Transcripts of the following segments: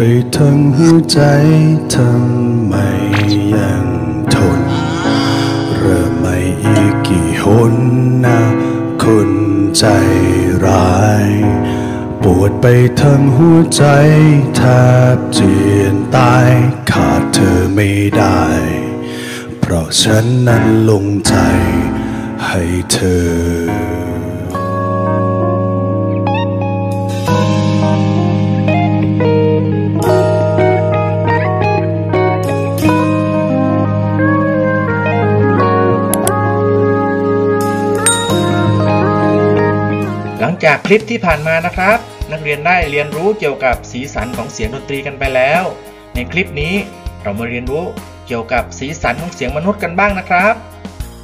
ไปทั้งหัวใจทำไมยังทน เริ่มไม่อีกกี่หนนะคนใจร้าย ปวดไปทั้งหัวใจแทบเจียนตาย ขาดเธอไม่ได้ เพราะฉันนั้นลงใจให้เธอ จากคลิปที่ผ่านมานะครับ นักเรียนได้เรียนรู้เกี่ยวกับสีสันของเสียงดนตรีกันไปแล้ว ในคลิปนี้เรามาเรียนรู้เกี่ยวกับสีสันของเสียงมนุษย์กันบ้างนะครับ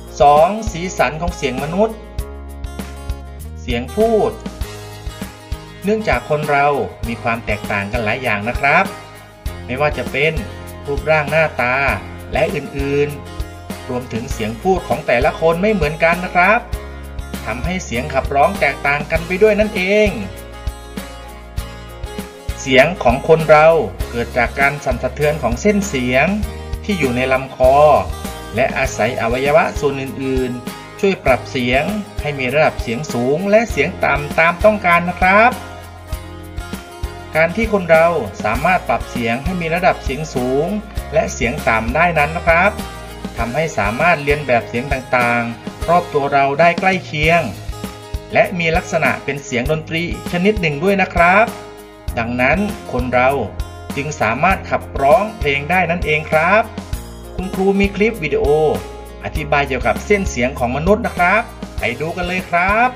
2. สีสันของเสียงมนุษย์ เสียงพูด เนื่องจากคนเรามีความแตกต่างกันหลายอย่างนะครับ ไม่ว่าจะเป็นรูปร่างหน้าตาและอื่นๆ รวมถึงเสียงพูดของแต่ละคนไม่เหมือนกันนะครับ ทำให้เสียงขับร้องแตกต่างกันไปด้วยนั่นเอง เสียงของคนเราเกิดจากการสั่นสะเทือนของเส้นเสียงที่อยู่ในลำคอ และอาศัยอวัยวะส่วนอื่นๆ ช่วยปรับเสียงให้มีระดับเสียงสูงและเสียงต่ำตามต้องการนะครับ การที่คนเราสามารถปรับเสียงให้มีระดับเสียงสูง และเสียงต่ำได้นั้นนะครับ ทำให้สามารถเรียนแบบเสียงต่างๆ รอบตัวเราได้ใกล้เคียง และมีลักษณะเป็นเสียงดนตรีชนิดหนึ่งด้วยนะครับ ดังนั้นคนเราจึงสามารถขับร้องเพลงได้นั่นเองครับ คุณครูมีคลิปวิดีโอ อธิบายเกี่ยวกับเส้นเสียงของมนุษย์นะครับ ไปดูกันเลยครับ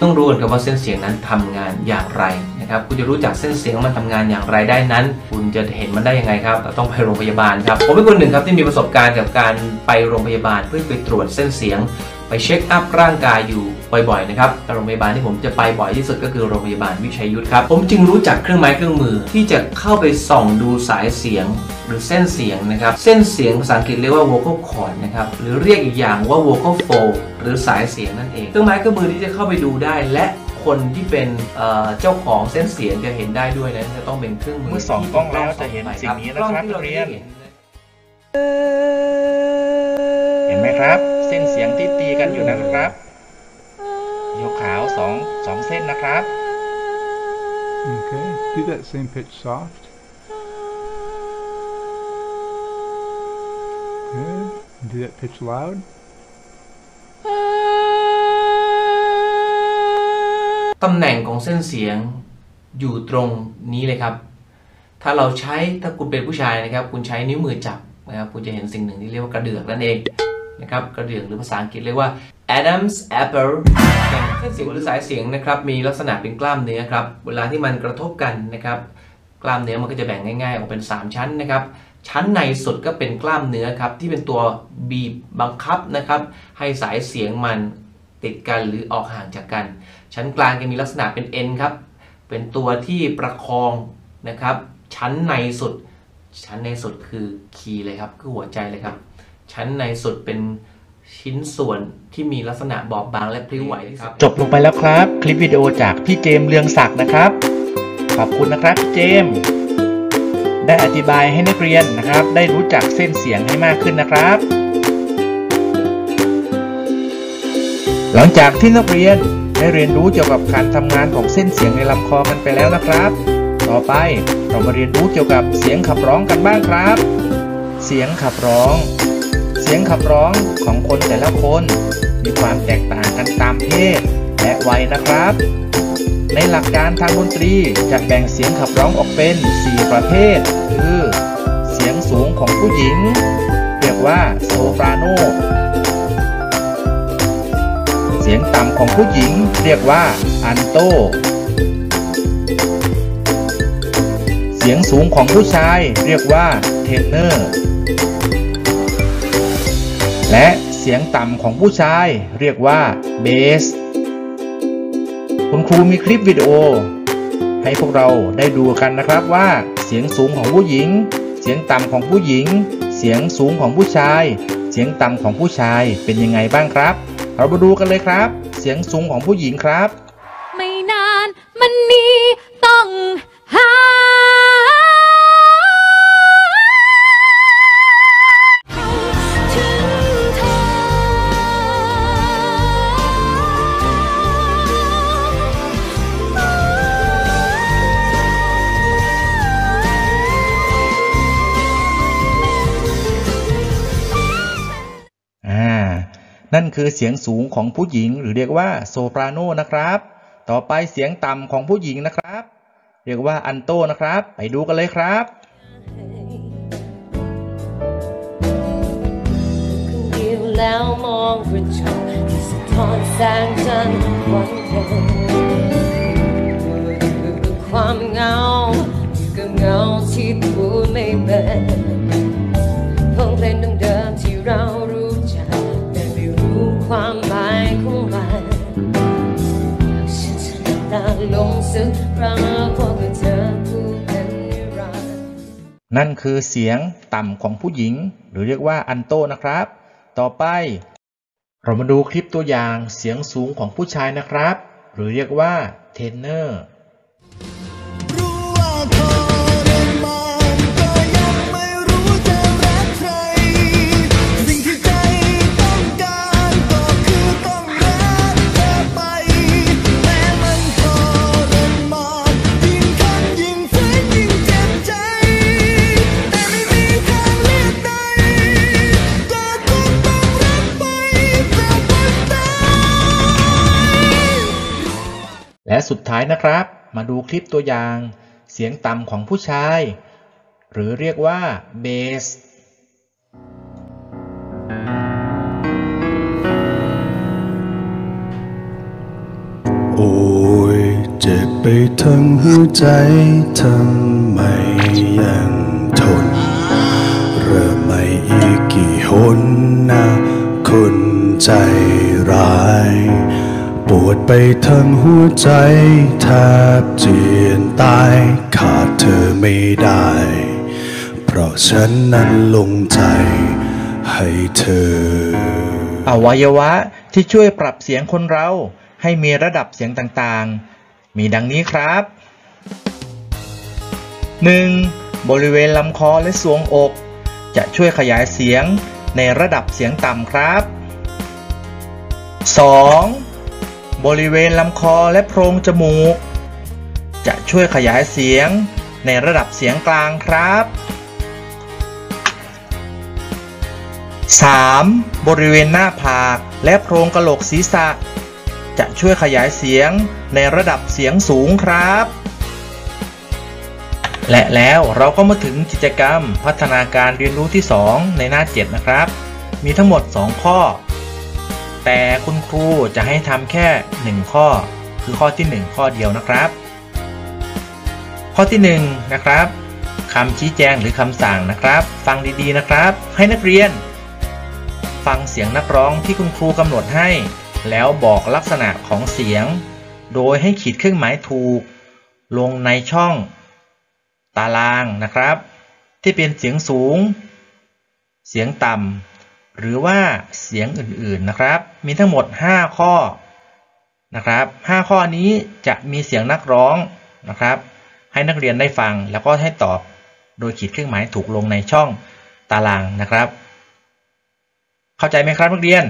ต้องรู้กันว่าเส้นเสียงนั้นทำงานอย่างไร นะครับคุณจะรู้จักเส้นเสียงมันทำงานอย่างไรได้นั้น คุณจะเห็นมันได้ยังไงครับต้องไปโรงพยาบาลครับผมเป็นคนหนึ่งครับที่มีประสบการณ์กับการไปโรงพยาบาลเพื่อไปตรวจเส้นเสียง ไปเช็คอัพร่างกายอยู่บ่อยๆนะครับโรงพยาบาลที่ผมจะไปบ่อยที่สุดก็คือโรงพยาบาลวิชัยยุทธครับผมจึงรู้จักเครื่องไม้เครื่องมือ ที่จะเข้าไปส่องดูสายเสียง หรือเส้นเสียงนะครับเส้นเสียงภาษาอังกฤษเรียกว่า vocal cord นะครับหรือเรียกอีกอย่างว่า vocal fold หรือสายเสียงนั่นเองเครื่องไม้เครื่องมือที่จะเข้าไปดูได้และ คนที่เป็นเอ่อเจ้าของเส้นเสียงจะเห็นได้ด้วยนั้นจะต้องเป็นเครื่องมือเมื่อส่องกล้องแล้วจะเห็นสิ่งนี้นะครับกล้องที่นักเรียนได้ห็เห็นไหมครับ เส้นเสียงที่ตีกันอยู่นะครับยกขาวสองสองเส้นนะครับ Okay, do that same pitch soft. Good. Do that pitch loud. ตำแหน่งของเส้นเสียงอยู่ตรงนี้เลยครับ ถ้าเราใช้ถ้าคุณเป็นผู้ชายนะครับ คุณใช้นิ้วมือจับนะครับคุณจะเห็นสิ่งหนึ่งที่เรียกว่ากระเดือกนั่นเองนะครับกระเดือกหรือภาษาอังกฤษเรียกว่า Adam's apple เส้นเสียงหรือสายเสียงนะครับมีลักษณะเป็นกล้ามเนื้อครับเวลาที่มันกระทบกันนะครับ กล้ามเนื้อมันก็จะแบ่งง่ายๆ ออกเป็น 3 ชั้นนะครับชั้นในสุดก็เป็นกล้ามเนื้อครับที่เป็นตัวบีบบังคับนะครับให้สายเสียงมัน ติดกันหรือออกห่างจากกัน ชั้นกลางจะมีลักษณะเป็นเอ็นครับ เป็นตัวที่ประคองนะครับ ชั้นในสุด ชั้นในสุดคือคีย์เลยครับ คือหัวใจเลยครับ ชั้นในสุดเป็นชิ้นส่วนที่มีลักษณะบอบบางและพลิ้วไหวครับ จบลงไปแล้วครับ คลิปวิดีโอจากพี่เจมส์เรืองศักดิ์นะครับ ขอบคุณนะครับพี่เจมส์ได้อธิบายให้นักเรียนนะครับ ได้รู้จักเส้นเสียงให้มากขึ้นนะครับ หลังจากที่นักเรียนได้เรียนรู้เกี่ยวกับการทำงานของเส้นเสียงในลำคอกันไปแล้วนะครับ ต่อไปเรามาเรียนรู้เกี่ยวกับเสียงขับร้องกันบ้างครับ เสียงขับร้อง เสียงขับร้องของคนแต่ละคน มีความแตกต่างกันตามเพศ และวัยนะครับ ในหลักการทางดนตรีจะแบ่งเสียงขับร้องออกเป็น 4 ประเภท คือ เสียงสูงของผู้หญิง เรียกว่าโซปราโน เสียงต่ำของผู้หญิงเรียกว่าอันโต เสียงสูงของผู้ชายเรียกว่าเทนเนอร์ และเสียงต่ำของผู้ชายเรียกว่าเบส คุณครูมีคลิปวิดีโอ ให้พวกเราได้ดูกันนะครับว่า เสียงสูงของผู้หญิง เสียงต่ำของผู้หญิง เสียงสูงของผู้ชาย เสียงต่ำของผู้ชายเป็นยังไงบ้างครับ เรามาดูกันเลยครับ เสียงสูงของผู้หญิงครับ คือเสียงสูงของผู้หญิง หรือเรียกว่าโซปราโนนะครับ ต่อไปเสียงต่ำของผู้หญิงนะครับ เรียกว่าอันโตนะครับ ไปดูกันเลยครับแล้วมองกระจกที่สะท้อนแสงจันทร์วันเพ็ญคือความเงาคือเงาที่พูดไม่เป็นเพลงเพลงเดิมๆที่เรา ความหมายของมันฉันจะน้ำตาลงซึกครั้งพบกับเธอผู้เป็นรักนั่นคือเสียงต่ำของผู้หญิง หรือเรียกว่าอันโตนะครับ ต่อไป เรามาดูคลิปตัวอย่างเสียงสูงของผู้ชายนะครับ หรือเรียกว่าเทนเนอร์รู้ว่า นะครับ มาดูคลิปตัวอย่าง เสียงต่ำของผู้ชาย หรือเรียกว่าเบสโอ้ยเจ็บไปทั้งหัวใจทำไมยังทน เริ่มไม่อีกกี่หนนะคนใจร้าย วดไปทั้งหัวใจแทบเจียนตาย ขาดเธอไม่ได้ เพราะฉันนั้นลงใจให้เธอ อวัยวะที่ช่วยปรับเสียงคนเราให้มีระดับเสียงต่างๆ มีดังนี้ครับ 1. บริเวณลำคอและสวงอก จะช่วยขยายเสียงในระดับเสียงต่ำครับ 2. บริเวณลำคอและโพรงจมูก จะช่วยขยายเสียงในระดับเสียงกลางครับ 3. บริเวณหน้าผากและโพรงกะโหลกศีรษะ จะช่วยขยายเสียงในระดับเสียงสูงครับ และแล้วเราก็มาถึงกิจกรรมพัฒนาการเรียนรู้ที่ 2 ในหน้า 7 นะครับ มีทั้งหมด 2 ข้อ แต่คุณครูจะให้ทำแค่ 1 ข้อ คือข้อที่ 1 ข้อเดียวนะครับ ข้อที่ 1 นะครับคำชี้แจงหรือคำสั่งนะครับ ฟังดีๆนะครับ ให้นักเรียน ฟังเสียงนักร้องที่คุณครูกำหนดให้ แล้วบอกลักษณะของเสียง โดยให้ขีดเครื่องหมายถูก ลงในช่อง ตารางนะครับ ที่เป็นเสียงสูง เสียงต่ำ หรือว่าเสียงอื่นๆนะครับ มีทั้งหมด 5 ข้อนะครับ 5 ข้อนี้จะมีเสียงนักร้องนะครับ ให้นักเรียนได้ฟังแล้วก็ให้ตอบโดยขีดเครื่องหมายถูกลงในช่องตารางนะครับ เข้าใจไหมครับนักเรียน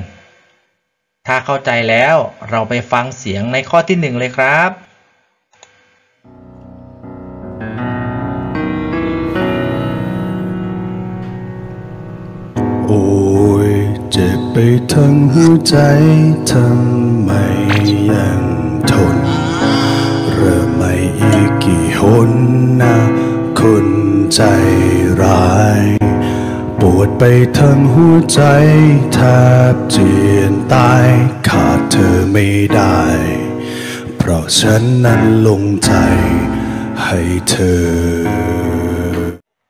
ถ้าเข้าใจแล้วเราไปฟังเสียงในข้อที่หนึ่งเลยครับ ไปทั้งหัวใจทำไมยังทน เริ่มไม่อีกกี่หนนะคนใจร้าย ปวดไปทั้งหัวใจแทบเจียนตายขาดเธอไม่ได้ เพราะฉันนั้นลงใจให้เธอ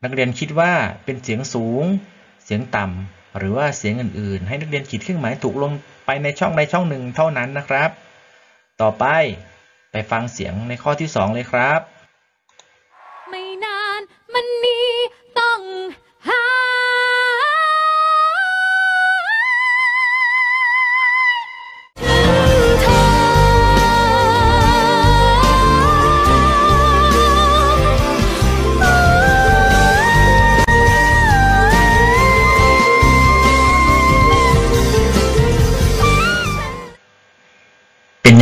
นักเรียนคิดว่าเป็นเสียงสูง เสียงต่ำ หรือว่าเสียงอื่นๆ ให้นักเรียนขีดเครื่องหมายถูกลงไปในช่องใดช่องหนึ่งเท่านั้นนะครับ ต่อไปไปฟังเสียงในข้อที่ 2 เลยครับ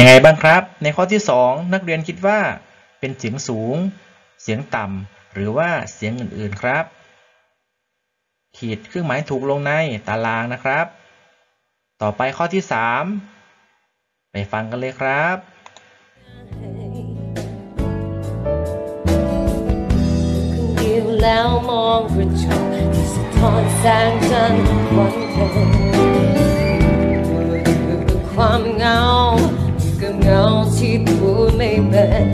ยังไงบ้างครับ ในข้อที่ 2 นักเรียนคิดว่า เป็นเสียงสูง เสียงต่ำหรือว่าเสียงอื่นๆครับ ขีดเครื่องหมายถูกลงในตารางนะครับ ต่อไปข้อที่ 3 ไปฟังกันเลยครับคนเดียวแล้วมองกระจกที่สะท้อนแสงจันทร์วันเพ็ญกับความเหงาอยู่กับ เงาที่พูดไม่เป็น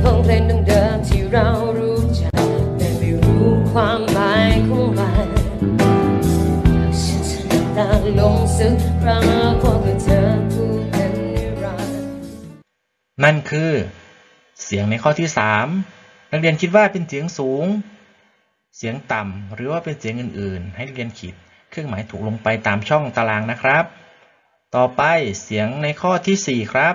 เพงเพลงดังเดิมที่เรารู้จักแต่ไม่รู้ความหมายของมันฉันจะตาลงสักครั้งพอกับเธอพูดกันนิรันดร์นั่นคือ เสียงในข้อที่3นักเรียนคิดว่าเป็นเสียงสูง เสียงต่ำหรือว่าเป็นเสียงอื่น ๆ ให้เรียนขีดเครื่องหมายถูกลงไปตามช่องตารางนะครับ ต่อไปเสียงในข้อทีสี่4ครับ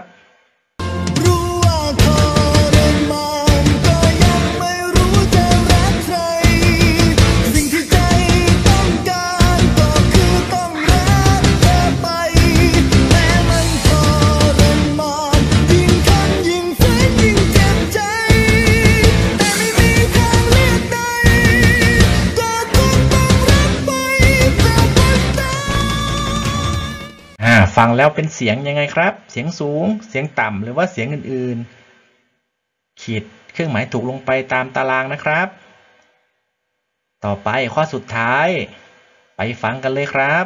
ฟังแล้วเป็นเสียงยังไงครับ เสียงสูง เสียงต่ำ หรือว่าเสียงอื่นๆ ขีดเครื่องหมายถูกลงไปตามตารางนะครับ ต่อไปข้อสุดท้าย ไปฟังกันเลยครับ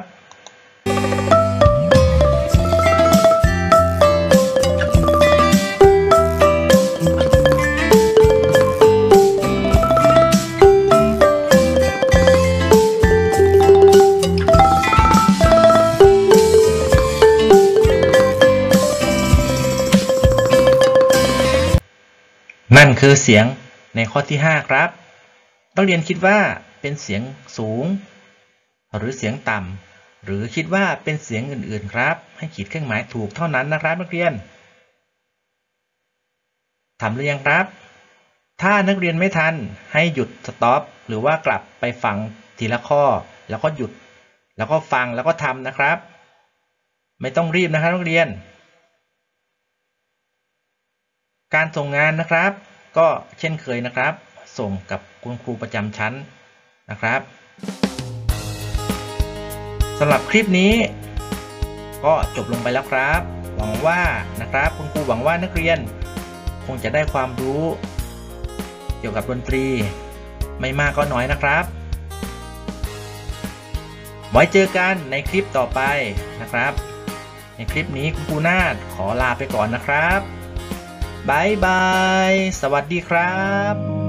นั่นคือเสียงในข้อที่ 5 ครับนักเรียนคิดว่าเป็นเสียงสูง หรือเสียงต่ำหรือคิดว่าเป็นเสียงอื่นๆครับ ให้ขีดเครื่องหมายถูกเท่านั้นนะครับนักเรียนทำหรือยังครับ ถ้านักเรียนไม่ทันให้หยุดสต็อปหรือว่ากลับไปฟังทีละข้อ แล้วก็หยุด แล้วก็ฟังแล้วก็ทำนะครับ ไม่ต้องรีบนะครับนักเรียน การส่งงานนะครับ ก็เช่นเคยนะครับ ส่งกับคุณครูประจำชั้นนะครับสำหรับคลิปนี้ ก็จบลงไปแล้วครับ หวังว่านะครับ คุณครูหวังว่านักเรียน คงจะได้ความรู้ เกี่ยวกับดนตรี ไม่มากก็น้อยนะครับ ไว้เจอกันในคลิปต่อไปนะครับ ในคลิปนี้คุณครูนาฏขอลาไปก่อนนะครับ บายบาย สวัสดีครับ